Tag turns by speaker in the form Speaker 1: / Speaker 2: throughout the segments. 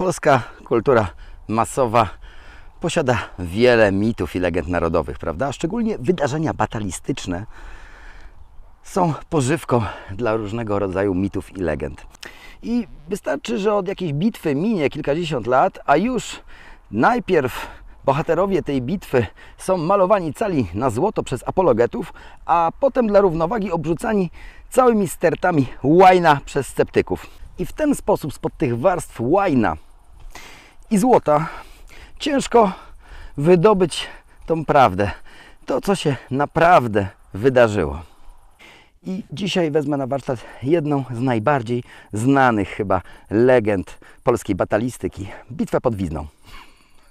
Speaker 1: Polska kultura masowa posiada wiele mitów i legend narodowych, prawda? Szczególnie wydarzenia batalistyczne są pożywką dla różnego rodzaju mitów i legend. I wystarczy, że od jakiejś bitwy minie kilkadziesiąt lat, a już najpierw bohaterowie tej bitwy są malowani cali na złoto przez apologetów, a potem dla równowagi obrzucani całymi stertami łajna przez sceptyków. I w ten sposób spod tych warstw łajna i złota ciężko wydobyć tą prawdę. To, co się naprawdę wydarzyło. I dzisiaj wezmę na warsztat jedną z najbardziej znanych chyba legend polskiej batalistyki bitwę pod Wizną.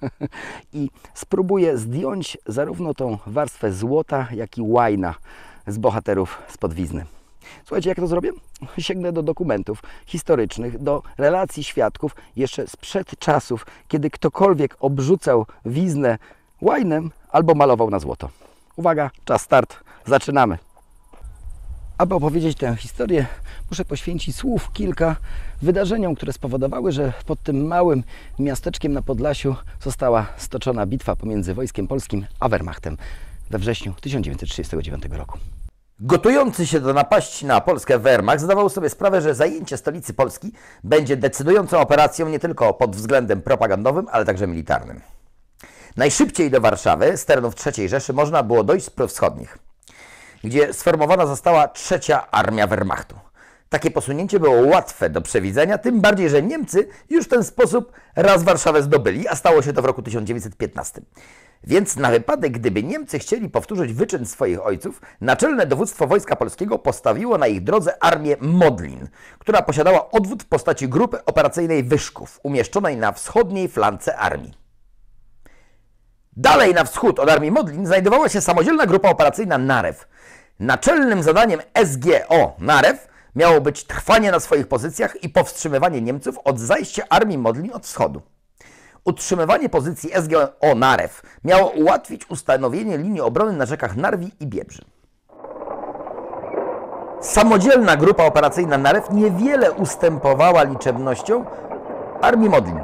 Speaker 1: I spróbuję zdjąć zarówno tą warstwę złota, jak i łajna z bohaterów z podwizny. Słuchajcie, jak to zrobię? Sięgnę do dokumentów historycznych, do relacji świadków jeszcze sprzed czasów, kiedy ktokolwiek obrzucał wiznę łajnem albo malował na złoto. Uwaga, czas start, zaczynamy. Aby opowiedzieć tę historię, muszę poświęcić słów kilka wydarzeniom, które spowodowały, że pod tym małym miasteczkiem na Podlasiu została stoczona bitwa pomiędzy Wojskiem Polskim a Wehrmachtem we wrześniu 1939 roku. Gotujący się do napaści na Polskę Wehrmacht zdawał sobie sprawę, że zajęcie stolicy Polski będzie decydującą operacją nie tylko pod względem propagandowym, ale także militarnym. Najszybciej do Warszawy z terenów III Rzeszy można było dojść z wschodnich, gdzie sformowana została trzecia armia Wehrmachtu. Takie posunięcie było łatwe do przewidzenia, tym bardziej, że Niemcy już w ten sposób raz Warszawę zdobyli, a stało się to w roku 1915. Więc na wypadek, gdyby Niemcy chcieli powtórzyć wyczyn swoich ojców, naczelne dowództwo Wojska Polskiego postawiło na ich drodze armię Modlin, która posiadała odwód w postaci grupy operacyjnej Wyszków, umieszczonej na wschodniej flance armii. Dalej na wschód od armii Modlin znajdowała się samodzielna grupa operacyjna Narew. Naczelnym zadaniem SGO Narew miało być trwanie na swoich pozycjach i powstrzymywanie Niemców od zajścia armii Modlin od wschodu. Utrzymywanie pozycji SGO Narew miało ułatwić ustanowienie linii obrony na rzekach Narwi i Biebrzy. Samodzielna grupa operacyjna Narew niewiele ustępowała liczebnością armii Modlin.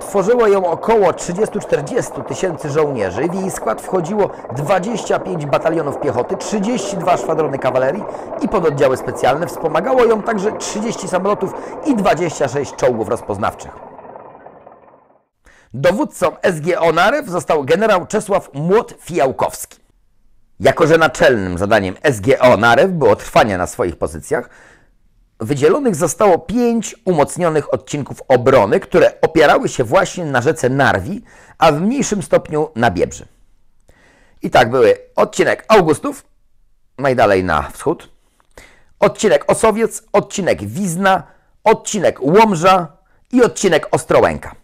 Speaker 1: Tworzyło ją około 30-40 tysięcy żołnierzy. W jej skład wchodziło 25 batalionów piechoty, 32 szwadrony kawalerii i pododdziały specjalne. Wspomagało ją także 30 samolotów i 26 czołgów rozpoznawczych. Dowódcą SGO Narew został generał Czesław Młot-Fijałkowski. Jako, że naczelnym zadaniem SGO Narew było trwanie na swoich pozycjach, wydzielonych zostało pięć umocnionych odcinków obrony, które opierały się właśnie na rzece Narwi, a w mniejszym stopniu na Biebrzy. I tak były odcinek Augustów, najdalej na wschód, odcinek Osowiec, odcinek Wizna, odcinek Łomża i odcinek Ostrołęka.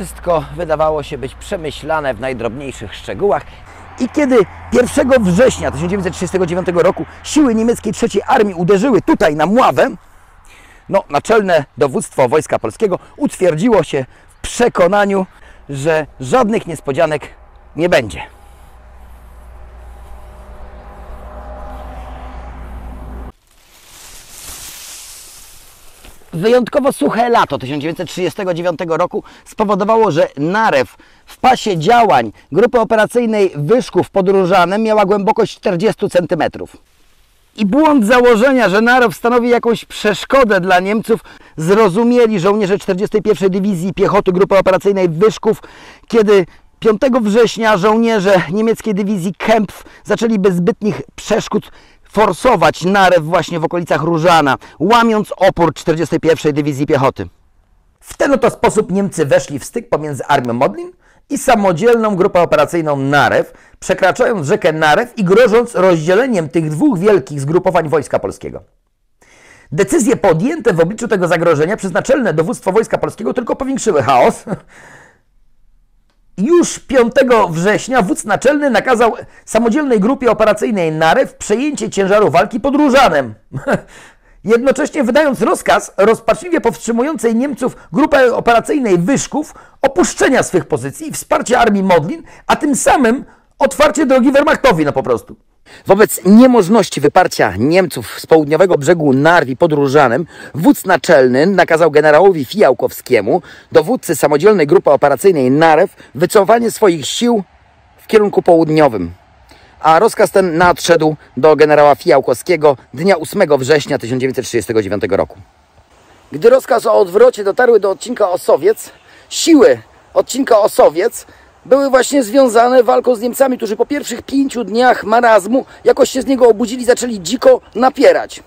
Speaker 1: Wszystko wydawało się być przemyślane w najdrobniejszych szczegółach. I kiedy 1 września 1939 roku siły niemieckiej III Armii uderzyły tutaj na Mławę, no, naczelne dowództwo Wojska Polskiego utwierdziło się w przekonaniu, że żadnych niespodzianek nie będzie. Wyjątkowo suche lato 1939 roku spowodowało, że narew w pasie działań grupy operacyjnej Wyszków pod Różanem miała głębokość 40 cm. I błąd założenia, że narew stanowi jakąś przeszkodę dla Niemców, zrozumieli żołnierze 41 Dywizji Piechoty Grupy Operacyjnej Wyszków, kiedy 5 września żołnierze niemieckiej dywizji Kempf zaczęli bez zbytnich przeszkód forsować narew właśnie w okolicach Różana, łamiąc opór 41 Dywizji Piechoty. W ten oto sposób Niemcy weszli w styk pomiędzy armią Modlin i samodzielną grupą operacyjną Narew, przekraczając rzekę Narew i grożąc rozdzieleniem tych dwóch wielkich zgrupowań Wojska Polskiego. Decyzje podjęte w obliczu tego zagrożenia przez naczelne dowództwo Wojska Polskiego tylko powiększyły chaos, już 5 września wódz naczelny nakazał samodzielnej grupie operacyjnej Narew przejęcie ciężaru walki pod Różanem. Jednocześnie wydając rozkaz rozpaczliwie powstrzymującej Niemców grupy operacyjnej Wyszków opuszczenia swych pozycji i wsparcia armii Modlin, a tym samym otwarcie drogi Wehrmachtowi no po prostu. Wobec niemożności wyparcia Niemców z południowego brzegu Narwi pod Różanem, wódz naczelny nakazał generałowi Fijałkowskiemu, dowódcy samodzielnej grupy operacyjnej Narew, wycofanie swoich sił w kierunku południowym. A rozkaz ten nadszedł do generała Fijałkowskiego dnia 8 września 1939 roku. Gdy rozkaz o odwrocie dotarły do odcinka Osowiec, siły odcinka Osowiec były właśnie związane walką z Niemcami, którzy po pierwszych pięciu dniach marazmu jakoś się z niego obudzili, zaczęli dziko napierać.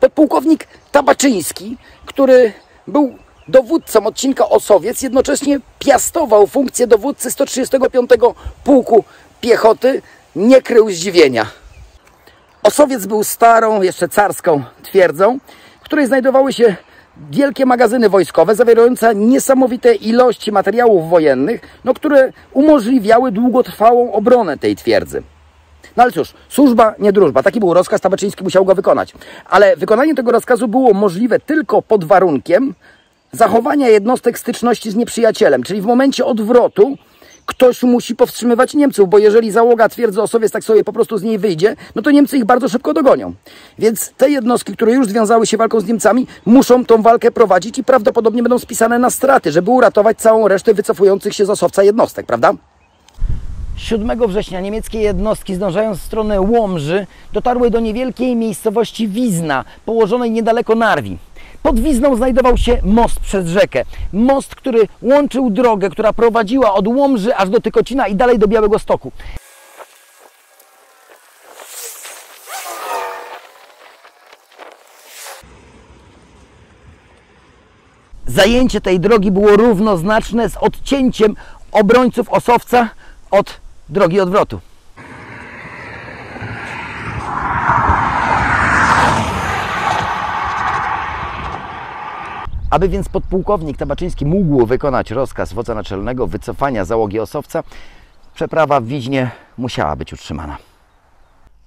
Speaker 1: Podpułkownik Tabaczyński, który był dowódcą odcinka Osowiec, jednocześnie piastował funkcję dowódcy 135 Pułku Piechoty, nie krył zdziwienia. Osowiec był starą, jeszcze carską twierdzą, w której znajdowały się wielkie magazyny wojskowe zawierające niesamowite ilości materiałów wojennych, no, które umożliwiały długotrwałą obronę tej twierdzy. No ale cóż, służba, nie drużba. Taki był rozkaz, Tabaczyński musiał go wykonać. Ale wykonanie tego rozkazu było możliwe tylko pod warunkiem zachowania jednostek styczności z nieprzyjacielem, czyli w momencie odwrotu ktoś musi powstrzymywać Niemców, bo jeżeli załoga twierdzy Osowiec tak sobie po prostu z niej wyjdzie, no to Niemcy ich bardzo szybko dogonią. Więc te jednostki, które już związały się walką z Niemcami, muszą tą walkę prowadzić i prawdopodobnie będą spisane na straty, żeby uratować całą resztę wycofujących się z Osowca jednostek, prawda? 7 września niemieckie jednostki zdążając w stronę Łomży dotarły do niewielkiej miejscowości Wizna, położonej niedaleko Narwi. Pod Wizną znajdował się most przez rzekę. Most, który łączył drogę, która prowadziła od Łomży aż do Tykocina i dalej do Białego Stoku. Zajęcie tej drogi było równoznaczne z odcięciem obrońców Osowca od drogi odwrotu. Aby więc podpułkownik Tabaczyński mógł wykonać rozkaz wodza naczelnego wycofania załogi Osowca, przeprawa w Wiźnie musiała być utrzymana.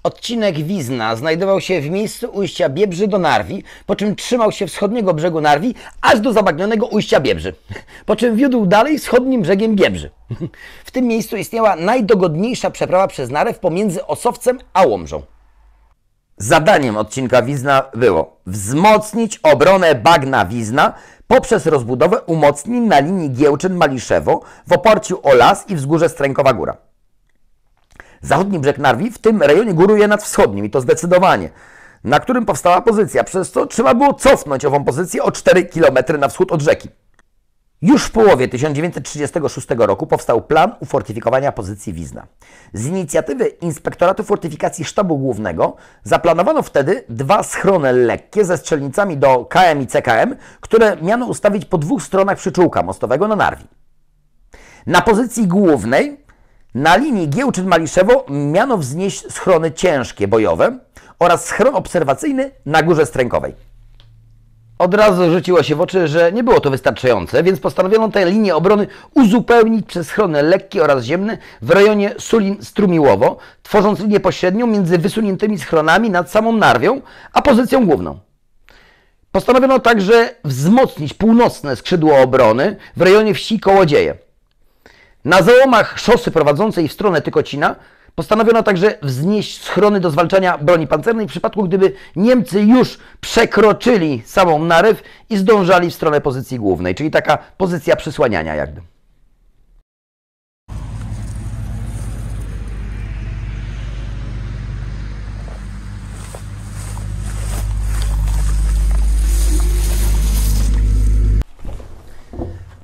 Speaker 1: Odcinek Wizna znajdował się w miejscu ujścia Biebrzy do Narwi, po czym trzymał się wschodniego brzegu Narwi aż do zabagnionego ujścia Biebrzy, po czym wiódł dalej wschodnim brzegiem Biebrzy. W tym miejscu istniała najdogodniejsza przeprawa przez Narew pomiędzy Osowcem a Łomżą. Zadaniem odcinka Wizna było wzmocnić obronę bagna Wizna poprzez rozbudowę umocnień na linii Giełczyn-Maliszewo w oparciu o las i wzgórze Strękowa Góra. Zachodni brzeg Narwi w tym rejonie góruje nad wschodnim i to zdecydowanie, na którym powstała pozycja, przez co trzeba było cofnąć ową pozycję o 4 km na wschód od rzeki. Już w połowie 1936 roku powstał plan ufortyfikowania pozycji Wizna. Z inicjatywy Inspektoratu Fortyfikacji Sztabu Głównego zaplanowano wtedy dwa schrony lekkie ze strzelnicami do KM i CKM, które miano ustawić po dwóch stronach przyczółka mostowego na Narwi. Na pozycji głównej, na linii Giełczyn-Maliszewo, miano wznieść schrony ciężkie bojowe oraz schron obserwacyjny na Górze Strękowej. Od razu rzuciło się w oczy, że nie było to wystarczające, więc postanowiono tę linię obrony uzupełnić przez schrony lekkie oraz ziemne w rejonie Sulin-Strumiłowo, tworząc linię pośrednią między wysuniętymi schronami nad samą Narwią, a pozycją główną. Postanowiono także wzmocnić północne skrzydło obrony w rejonie wsi Kołodzieje. Na załomach szosy prowadzącej w stronę Tykocina Postanowiono także wznieść schrony do zwalczania broni pancernej w przypadku, gdyby Niemcy już przekroczyli samą narew i zdążali w stronę pozycji głównej, czyli taka pozycja przysłaniania jakby.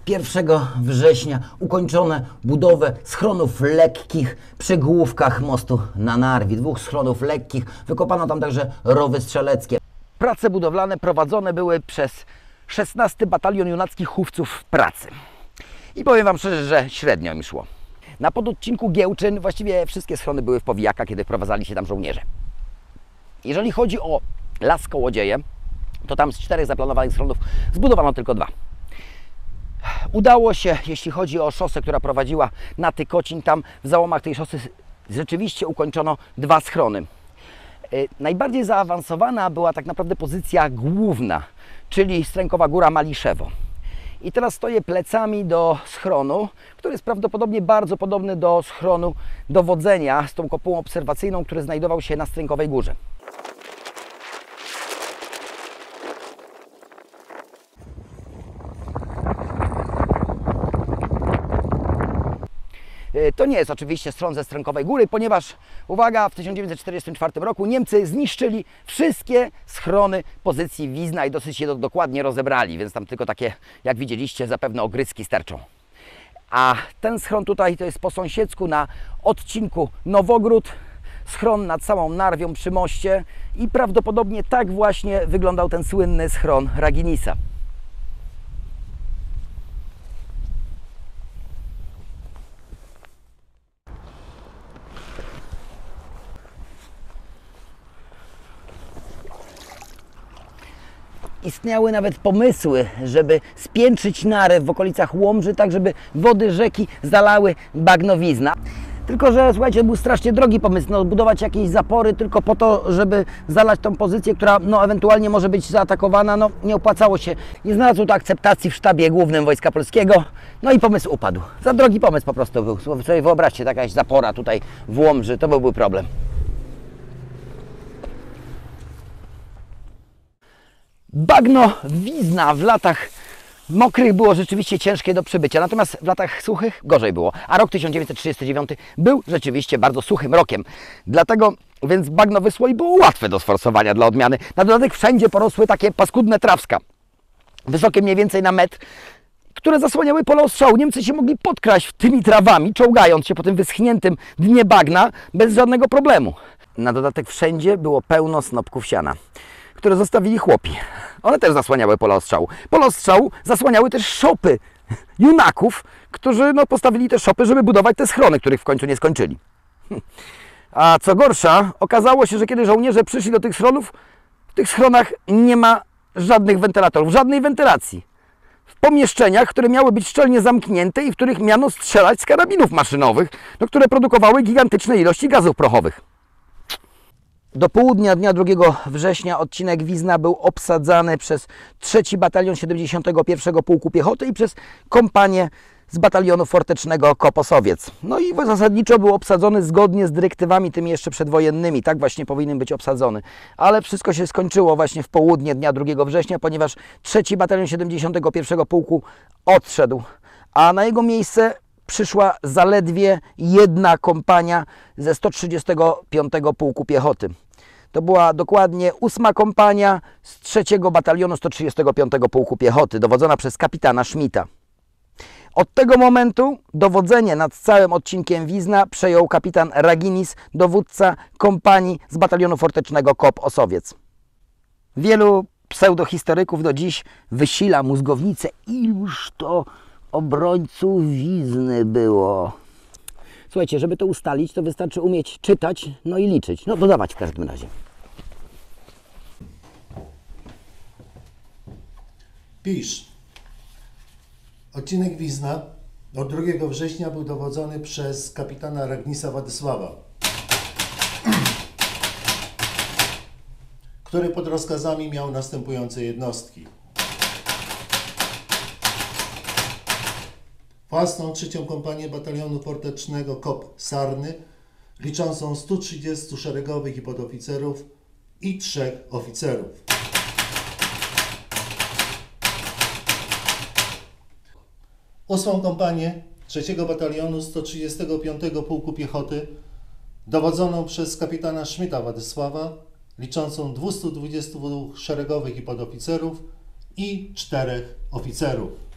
Speaker 1: Pierwszego września ukończone budowę schronów lekkich przy główkach mostu na Narwi. Dwóch schronów lekkich. Wykopano tam także rowy strzeleckie. Prace budowlane prowadzone były przez 16 Batalion Junackich Chówców Pracy. I powiem Wam szczerze, że średnio mi szło. Na pododcinku Giełczyn właściwie wszystkie schrony były w powijakach, kiedy wprowadzali się tam żołnierze. Jeżeli chodzi o Las Kołodzieje, to tam z czterech zaplanowanych schronów zbudowano tylko dwa. Udało się, jeśli chodzi o szosę, która prowadziła na Tykocin, tam w załomach tej szosy rzeczywiście ukończono dwa schrony. E, najbardziej zaawansowana była tak naprawdę pozycja główna, czyli Strękowa Góra Maliszewo. I teraz stoję plecami do schronu, który jest prawdopodobnie bardzo podobny do schronu dowodzenia z tą kopułą obserwacyjną, który znajdował się na Strękowej Górze. To nie jest oczywiście stron ze Strękowej Góry, ponieważ, uwaga, w 1944 roku Niemcy zniszczyli wszystkie schrony pozycji Wizna i dosyć je do- dokładnie rozebrali, więc tam tylko takie, jak widzieliście, zapewne ogryzki sterczą. A ten schron tutaj to jest po sąsiedzku na odcinku Nowogród, schron nad całą Narwią przy moście i prawdopodobnie tak właśnie wyglądał ten słynny schron Raginisa. Istniały nawet pomysły, żeby spiętrzyć narew w okolicach Łomży, tak żeby wody rzeki zalały bagnowizna. Tylko, że słuchajcie, to był strasznie drogi pomysł, no, budować jakieś zapory tylko po to, żeby zalać tą pozycję, która no, ewentualnie może być zaatakowana, no nie opłacało się. Nie znalazło to akceptacji w sztabie głównym Wojska Polskiego, no i pomysł upadł. Za drogi pomysł po prostu był. Wyobraźcie, taka jakaś zapora tutaj w Łomży, to byłby problem. Bagno Wizna w latach mokrych było rzeczywiście ciężkie do przebycia, natomiast w latach suchych gorzej było. A rok 1939 był rzeczywiście bardzo suchym rokiem. Dlatego więc bagno wysło i było łatwe do sforsowania dla odmiany. Na dodatek wszędzie porosły takie paskudne trawska, wysokie mniej więcej na metr, które zasłaniały pole ostrzału. Niemcy się mogli podkraść tymi trawami, czołgając się po tym wyschniętym dnie bagna bez żadnego problemu. Na dodatek wszędzie było pełno snopków siana, które zostawili chłopi. One też zasłaniały pole ostrzału. Pole ostrzału zasłaniały też szopy junaków, którzy no, postawili te szopy, żeby budować te schrony, których w końcu nie skończyli. A co gorsza, okazało się, że kiedy żołnierze przyszli do tych schronów, w tych schronach nie ma żadnych wentylatorów, żadnej wentylacji. W pomieszczeniach, które miały być szczelnie zamknięte i w których miano strzelać z karabinów maszynowych, no, które produkowały gigantyczne ilości gazów prochowych. Do południa dnia 2 września odcinek Wizna był obsadzany przez 3 Batalion 71 Pułku Piechoty i przez kompanię z batalionu fortecznego Koposowiec. No i zasadniczo był obsadzony zgodnie z dyrektywami tymi jeszcze przedwojennymi. Tak właśnie powinien być obsadzony. Ale wszystko się skończyło właśnie w południe dnia 2 września, ponieważ 3 Batalion 71 Pułku odszedł, a na jego miejsce przyszła zaledwie jedna kompania ze 135 Pułku Piechoty. To była dokładnie ósma kompania z 3 Batalionu 135 Pułku Piechoty, dowodzona przez kapitana Schmidta. Od tego momentu dowodzenie nad całym odcinkiem Wizna przejął kapitan Raginis, dowódca kompanii z batalionu fortecznego KOP Osowiec. Wielu pseudohistoryków do dziś wysila mózgownicę, iluż to obrońców Wizny było. Słuchajcie, żeby to ustalić, to wystarczy umieć czytać, no i liczyć. No dodawać w każdym razie.
Speaker 2: Pisz. Odcinek Wizna od 2 września był dowodzony przez kapitana Ragnisa Władysława, który pod rozkazami miał następujące jednostki. Własną trzecią kompanię batalionu fortecznego KOP Sarny, liczącą 130 szeregowych i podoficerów i trzech oficerów. Ósmą kompanię 3 Batalionu 135 Pułku Piechoty, dowodzoną przez kapitana Szmita Władysława, liczącą 222 szeregowych i podoficerów i czterech oficerów.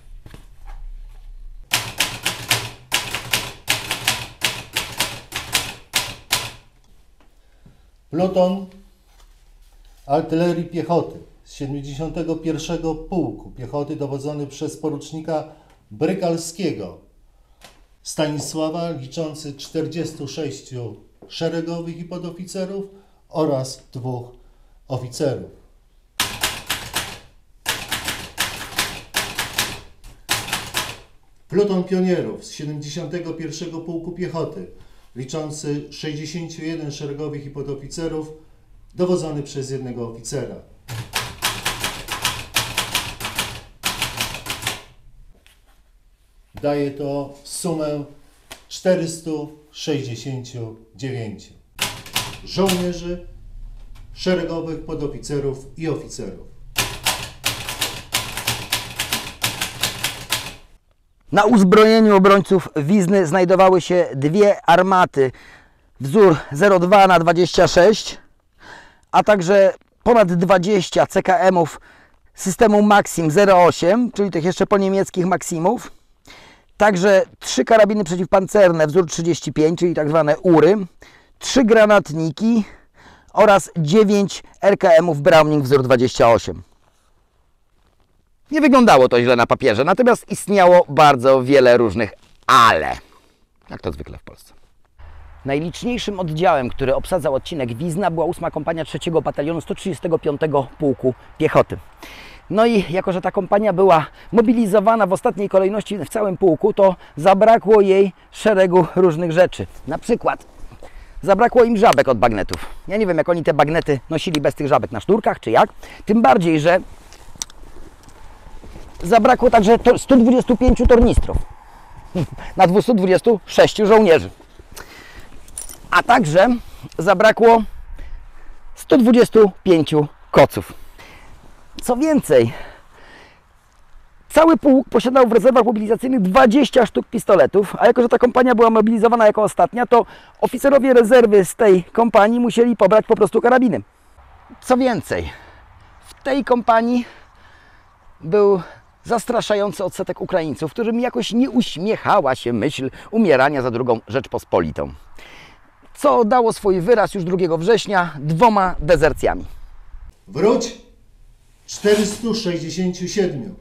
Speaker 2: Pluton artylerii piechoty. Z 71 Pułku Piechoty dowodzony przez porucznika Brykalskiego. Stanisława liczący 46 szeregowych i podoficerów oraz dwóch oficerów. Pluton pionierów z 71 Pułku Piechoty liczący 61 szeregowych i podoficerów dowodzony przez jednego oficera. Daje to sumę 469 żołnierzy, szeregowych podoficerów i oficerów.
Speaker 1: Na uzbrojeniu obrońców Wizny znajdowały się dwie armaty wzór 02 na 26, a także ponad 20 CKM-ów systemu Maxim 08, czyli tych jeszcze po niemieckich Maximów. Także trzy karabiny przeciwpancerne wzór 35, czyli tak zwane URY, trzy granatniki oraz 9 RKM-ów Browning wzór 28. Nie wyglądało to źle na papierze, natomiast istniało bardzo wiele różnych ale. Jak to zwykle w Polsce. Najliczniejszym oddziałem, który obsadzał odcinek Wizna była 8 kompania 3 Batalionu 135 Pułku Piechoty. No i jako, że ta kompania była mobilizowana w ostatniej kolejności w całym pułku, to zabrakło jej szeregu różnych rzeczy. Na przykład zabrakło im żabek od bagnetów. Ja nie wiem, jak oni te bagnety nosili bez tych żabek na sznurkach, czy jak. Tym bardziej, że zabrakło także to- 125 tornistrów na 226 żołnierzy. A także zabrakło 125 koców. Co więcej, cały pułk posiadał w rezerwach mobilizacyjnych 20 sztuk pistoletów, a jako, że ta kompania była mobilizowana jako ostatnia, to oficerowie rezerwy z tej kompanii musieli pobrać po prostu karabiny. Co więcej, w tej kompanii był zastraszający odsetek Ukraińców, którym jakoś nie uśmiechała się myśl umierania za drugą Rzeczpospolitą. Co dało swój wyraz już 2 września dwoma dezercjami.
Speaker 2: Wróć 467.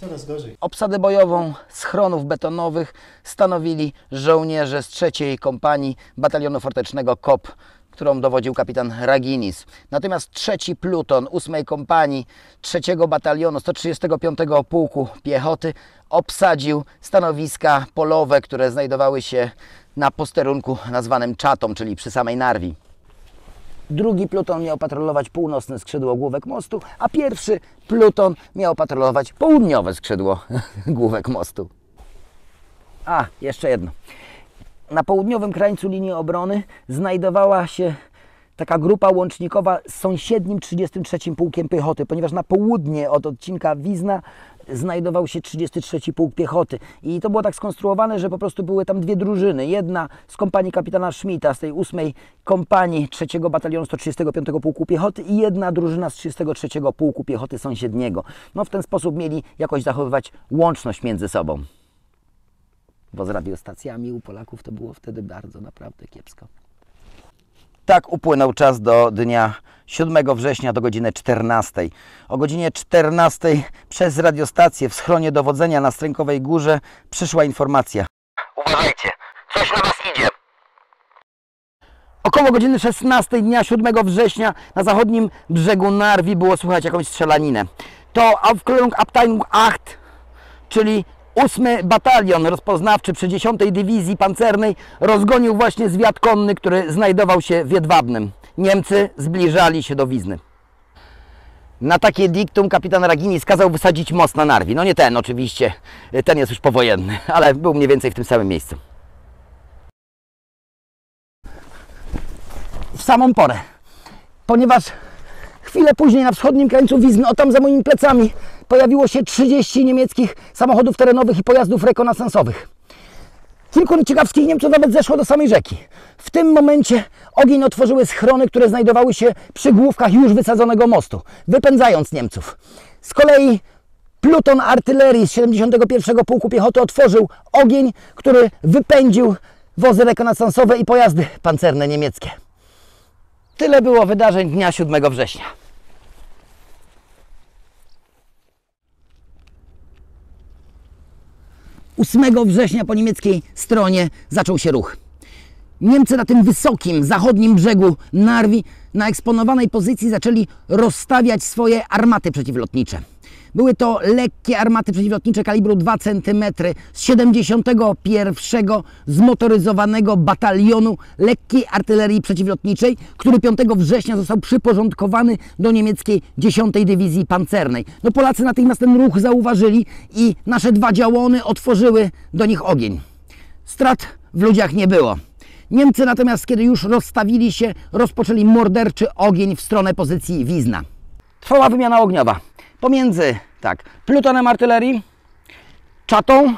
Speaker 2: Coraz gorzej.
Speaker 1: Obsadę bojową schronów betonowych stanowili żołnierze z trzeciej kompanii batalionu fortecznego KOP, którą dowodził kapitan Raginis. Natomiast trzeci pluton ósmej kompanii trzeciego batalionu 135 Pułku Piechoty obsadził stanowiska polowe, które znajdowały się na posterunku nazwanym Czatą, czyli przy samej Narwi. Drugi pluton miał patrolować północne skrzydło główek mostu, a pierwszy pluton miał patrolować południowe skrzydło główek mostu. A, jeszcze jedno. Na południowym krańcu linii obrony znajdowała się taka grupa łącznikowa z sąsiednim 33 Pułkiem Piechoty, ponieważ na południe od odcinka Wizna znajdował się 33 Pułk Piechoty. I to było tak skonstruowane, że po prostu były tam dwie drużyny. Jedna z kompanii kapitana Schmidta, z tej ósmej kompanii 3 Batalionu 135 Pułku Piechoty i jedna drużyna z 33 Pułku Piechoty sąsiedniego. No w ten sposób mieli jakoś zachowywać łączność między sobą. Bo z radiostacjami u Polaków to było wtedy bardzo naprawdę kiepsko. Tak upłynął czas do dnia 7 września do godziny 14. O godzinie 14 przez radiostację w schronie dowodzenia na Strękowej Górze przyszła informacja. Uważajcie, coś na Was idzie. Około godziny 16 dnia 7 września na zachodnim brzegu Narwi było słychać jakąś strzelaninę. To Aufklärung Abteilung 8 czyli 8 batalion rozpoznawczy przy 10 Dywizji Pancernej rozgonił właśnie zwiat konny, który znajdował się w Jedwabnym. Niemcy zbliżali się do Wizny. Na takie diktum kapitan Ragini skazał wysadzić most na Narwi. No nie ten oczywiście, ten jest już powojenny, ale był mniej więcej w tym samym miejscu. W samą porę, ponieważ Chwilę później na wschodnim krańcu Wizny, o tam za moimi plecami, pojawiło się 30 niemieckich samochodów terenowych i pojazdów rekonesansowych. Kilku ciekawskich Niemców nawet zeszło do samej rzeki. W tym momencie ogień otworzyły schrony, które znajdowały się przy główkach już wysadzonego mostu, wypędzając Niemców. Z kolei pluton artylerii z 71 Pułku Piechoty otworzył ogień, który wypędził wozy rekonesansowe i pojazdy pancerne niemieckie. Tyle było wydarzeń dnia 7 września. 8 września po niemieckiej stronie zaczął się ruch. Niemcy na tym wysokim zachodnim brzegu Narwi na eksponowanej pozycji zaczęli rozstawiać swoje armaty przeciwlotnicze. Były to lekkie armaty przeciwlotnicze kalibru 2 cm z 71 zmotoryzowanego batalionu lekkiej artylerii przeciwlotniczej, który 5 września został przyporządkowany do niemieckiej 10 Dywizji Pancernej. No Polacy natychmiast ten ruch zauważyli i nasze dwa działony otworzyły do nich ogień. Strat w ludziach nie było. Niemcy natomiast, kiedy już rozstawili się, rozpoczęli morderczy ogień w stronę pozycji Wizna. Trwała wymiana ogniowa pomiędzy tak, plutonem artylerii, czatą,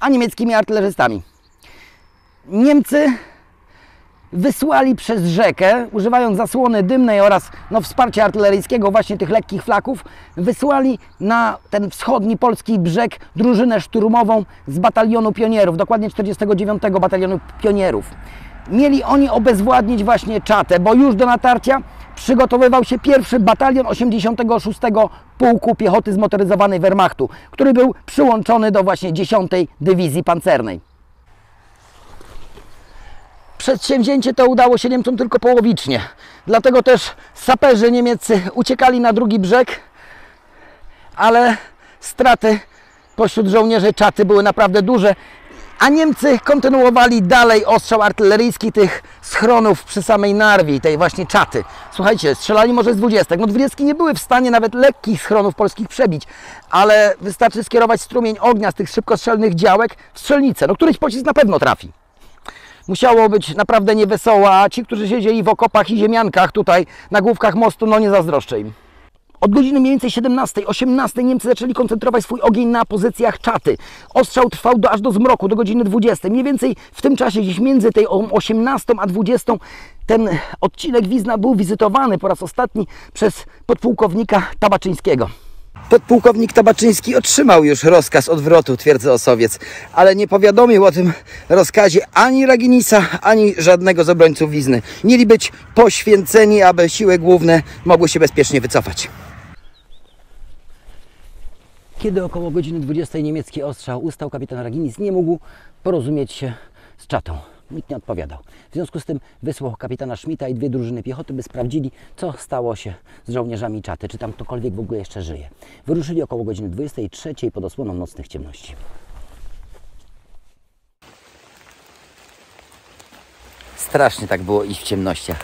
Speaker 1: a niemieckimi artylerzystami. Niemcy wysłali przez rzekę, używając zasłony dymnej oraz no, wsparcia artyleryjskiego, właśnie tych lekkich flaków, wysłali na ten wschodni polski brzeg drużynę szturmową z batalionu pionierów, dokładnie 49 batalionu pionierów. Mieli oni obezwładnić właśnie czatę, bo już do natarcia przygotowywał się pierwszy batalion 86 Pułku Piechoty Zmotoryzowanej Wehrmachtu, który był przyłączony do właśnie 10 Dywizji Pancernej. Przedsięwzięcie to udało się Niemcom tylko połowicznie. Dlatego też saperzy niemieccy uciekali na drugi brzeg, ale straty pośród żołnierzy czaty były naprawdę duże. A Niemcy kontynuowali dalej ostrzał artyleryjski tych schronów przy samej Narwi, tej właśnie czaty. Słuchajcie, strzelali może z 20. No 20 nie były w stanie nawet lekkich schronów polskich przebić, ale wystarczy skierować strumień ognia z tych szybkostrzelnych działek w strzelnicę, no któryś pocisk na pewno trafi musiało być naprawdę niewesoło, a ci, którzy siedzieli w okopach i ziemiankach tutaj na główkach mostu, no nie zazdroszczę im. Od godziny mniej więcej 17, 18 Niemcy zaczęli koncentrować swój ogień na pozycjach czaty. Ostrzał trwał do, aż do zmroku, do godziny 20. Mniej więcej w tym czasie, gdzieś między tej 18 a 20, ten odcinek Wizna był wizytowany po raz ostatni przez podpułkownika Tabaczyńskiego. Podpułkownik Tabaczyński otrzymał już rozkaz odwrotu twierdzy Osowiec, ale nie powiadomił o tym rozkazie ani Raginisa, ani żadnego z obrońców Wizny. Mieli być poświęceni, aby siły główne mogły się bezpiecznie wycofać. Kiedy około godziny 20 niemiecki ostrzał ustał, kapitan Raginis nie mógł porozumieć się z czatą. Nikt nie odpowiadał. W związku z tym wysłał kapitana Schmidta i dwie drużyny piechoty, by sprawdzili, co stało się z żołnierzami czaty, czy tam ktokolwiek w ogóle jeszcze żyje. Wyruszyli około godziny 23 pod osłoną nocnych ciemności. Strasznie tak było iść w ciemnościach.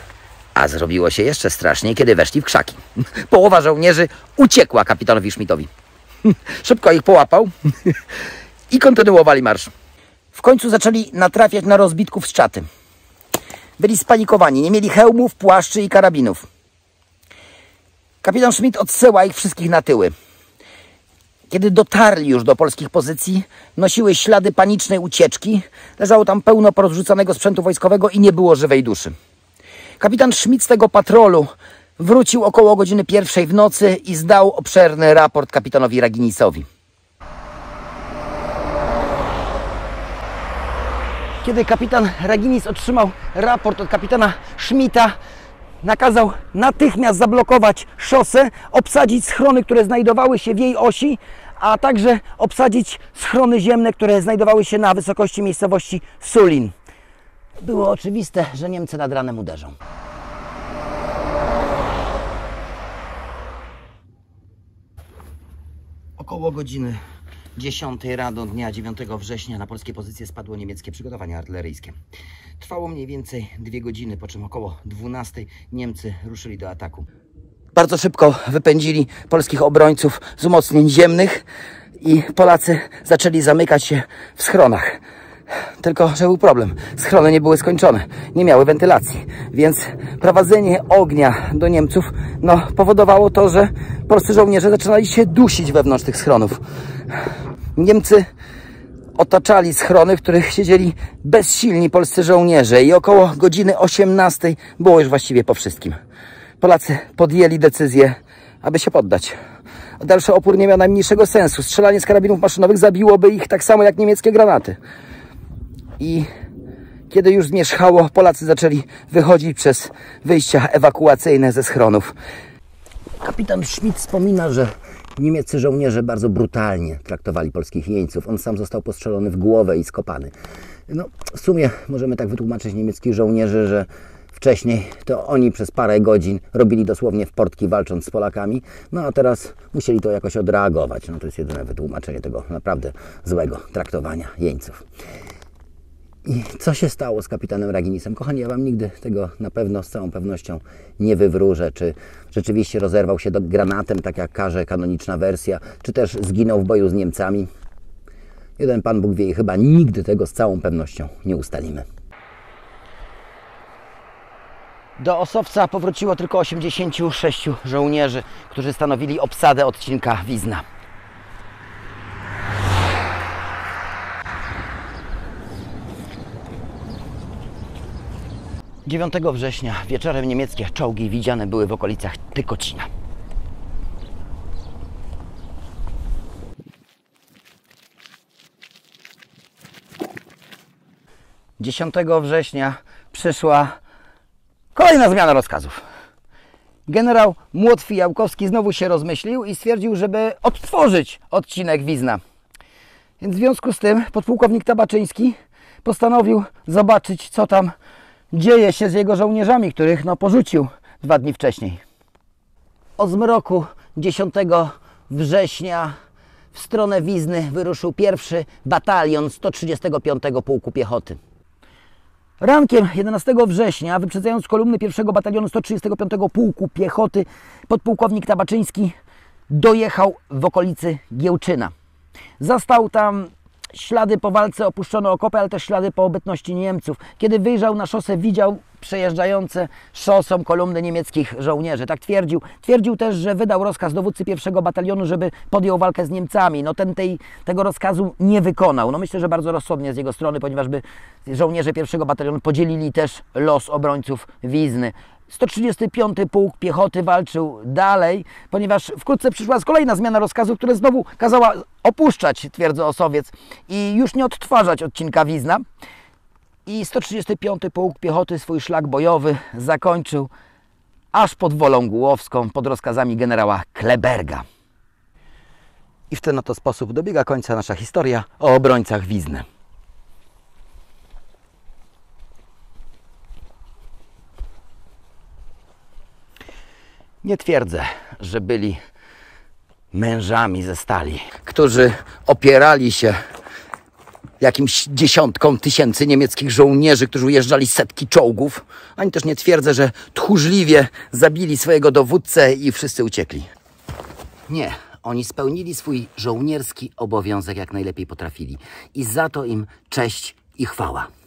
Speaker 1: A zrobiło się jeszcze straszniej, kiedy weszli w krzaki. Połowa żołnierzy uciekła kapitanowi Schmidtowi. Szybko ich połapał i kontynuowali marsz. W końcu zaczęli natrafiać na rozbitków z czaty. Byli spanikowani, nie mieli hełmów, płaszczy i karabinów. Kapitan Schmidt odsyła ich wszystkich na tyły. Kiedy dotarli już do polskich pozycji, nosiły ślady panicznej ucieczki. Leżało tam pełno porozrzucanego sprzętu wojskowego i nie było żywej duszy. Kapitan Schmidt z tego patrolu wrócił około godziny pierwszej w nocy i zdał obszerny raport kapitanowi Raginisowi. Kiedy kapitan Raginis otrzymał raport od kapitana Schmidta, nakazał natychmiast zablokować szosę, obsadzić schrony, które znajdowały się w jej osi, a także obsadzić schrony ziemne, które znajdowały się na wysokości miejscowości Sulin. Było oczywiste, że Niemcy nad ranem uderzą. Około godziny 10 rano dnia 9 września na polskie pozycje spadło niemieckie przygotowania artyleryjskie. Trwało mniej więcej dwie godziny, po czym około 12 Niemcy ruszyli do ataku. Bardzo szybko wypędzili polskich obrońców z umocnień ziemnych i Polacy zaczęli zamykać się w schronach. Tylko, że był problem. Schrony nie były skończone, nie miały wentylacji, więc prowadzenie ognia do Niemców no, powodowało to, że polscy żołnierze zaczynali się dusić wewnątrz tych schronów. Niemcy otaczali schrony, w których siedzieli bezsilni polscy żołnierze i około godziny 18 było już właściwie po wszystkim. Polacy podjęli decyzję, aby się poddać. Dalszy opór nie miał najmniejszego sensu. Strzelanie z karabinów maszynowych zabiłoby ich tak samo jak niemieckie granaty. I kiedy już zmierzchało, Polacy zaczęli wychodzić przez wyjścia ewakuacyjne ze schronów. Kapitan Schmidt wspomina, że niemieccy żołnierze bardzo brutalnie traktowali polskich jeńców. On sam został postrzelony w głowę i skopany. No, w sumie możemy tak wytłumaczyć niemieckich żołnierzy, że Wcześniej to oni przez parę godzin robili dosłownie w portki walcząc z Polakami, no a teraz musieli to jakoś odreagować. No to jest jedyne wytłumaczenie tego naprawdę złego traktowania jeńców. I co się stało z kapitanem Raginisem? Kochani, ja Wam nigdy tego na pewno z całą pewnością nie wywróżę, czy rzeczywiście rozerwał się do granatem, tak jak każe kanoniczna wersja, czy też zginął w boju z Niemcami. Jeden Pan Bóg wie i chyba nigdy tego z całą pewnością nie ustalimy. Do Osowca powróciło tylko 86 żołnierzy, którzy stanowili obsadę odcinka Wizna. 9 września wieczorem niemieckie czołgi widziane były w okolicach Tykocina. 10 września przyszła kolejna zmiana rozkazów. Generał Młotwy Jałkowski znowu się rozmyślił i stwierdził, żeby odtworzyć odcinek Wizna. Więc w związku z tym podpułkownik Tabaczyński postanowił zobaczyć, co tam dzieje się z jego żołnierzami, których no, porzucił dwa dni wcześniej. O zmroku 10 września w stronę Wizny wyruszył pierwszy batalion 135 Pułku Piechoty. Rankiem 11 września, wyprzedzając kolumny pierwszego batalionu 135 Pułku Piechoty, podpułkownik Tabaczyński dojechał w okolicy Giełczyna. Zastał tam ślady po walce, opuszczono okopy, ale też ślady po obecności Niemców. Kiedy wyjrzał na szosę, widział przejeżdżające szosą kolumny niemieckich żołnierzy. Tak twierdził. Twierdził też, że wydał rozkaz dowódcy pierwszego batalionu, żeby podjął walkę z Niemcami. No ten tej, tego rozkazu nie wykonał. No myślę, że bardzo rozsądnie z jego strony, ponieważ by żołnierze pierwszego batalionu podzielili też los obrońców Wizny. 135 Pułk Piechoty walczył dalej, ponieważ wkrótce przyszła kolejna zmiana rozkazu, która znowu kazała opuszczać twierdzę Osowiec i już nie odtwarzać odcinka Wizna. I 135 Pułk Piechoty swój szlak bojowy zakończył aż pod Wolą Głowską pod rozkazami generała Kleberga. I w ten oto sposób dobiega końca nasza historia o obrońcach Wizny. Nie twierdzę, że byli mężami ze stali, którzy opierali się jakimś dziesiątkom tysięcy niemieckich żołnierzy, którzy ujeżdżali setki czołgów. Ani też nie twierdzę, że tchórzliwie zabili swojego dowódcę i wszyscy uciekli. Nie, oni spełnili swój żołnierski obowiązek jak najlepiej potrafili. I za to im cześć i chwała.